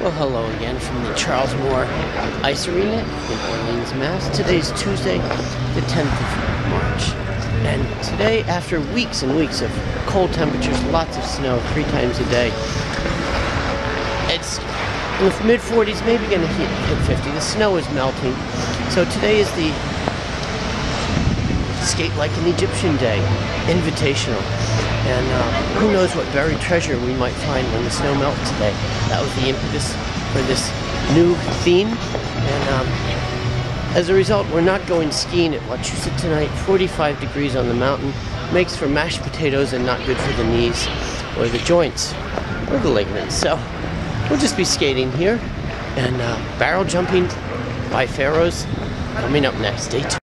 Well, hello again from the Charles Moore Ice Arena in Orleans, Mass. Today's Tuesday, the 10th of March. And today, after weeks and weeks of cold temperatures, lots of snow, three times a day, it's in the mid 40s, maybe going to hit, hit 50. The snow is melting. So today is the Skate Like an Egyptian Day, invitational. And uh, who knows what buried treasure we might find when the snow melts today. That was the impetus for this new theme. And um, as a result, we're not going skiing at Wachusett tonight. 45 degrees on the mountain makes for mashed potatoes and not good for the knees or the joints or the ligaments. So we'll just be skating here and uh, barrel jumping by Pharaohs coming up next. Stay tuned.